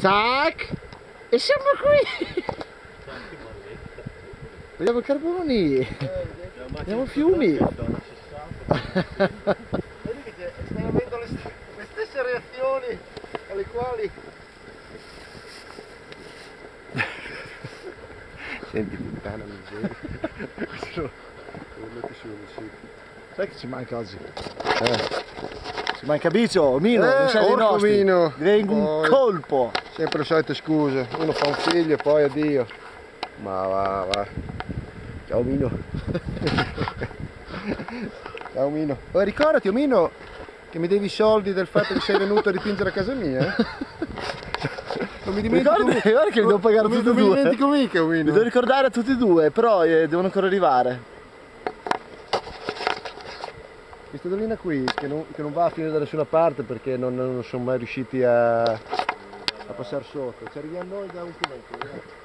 Tac! E siamo qui! Vediamo i carboni! Vediamo i fiumi! Vedi che stai avendo le, st- le stesse reazioni alle quali... Senti puttana miseria. Questo urlati su, sì. Sai che ci manca oggi? Ci manca Bicio, Mino, Eh, non sei dei nostri. Mino. Vengo un Poi- colpo! Sempre le solite scuse. Uno fa un figlio e poi addio. Ma va, va. Ciao Mino. Ciao Mino. Oh, ricordati, oh, Mino, che mi devi i soldi del fatto che sei venuto a dipingere a casa mia. eh? Non mi dimentico Ricordati, guarda che li devo pagare non mi- tutti e Non mi due. dimentico mica, Li Mino. devo ricordare a tutti e due, però eh, devono ancora arrivare. Questa dolina qui che non, che non va a finire da nessuna parte perché non, non sono mai riusciti a, a passare sotto, ci arriviamo noi da un chilometro. Eh.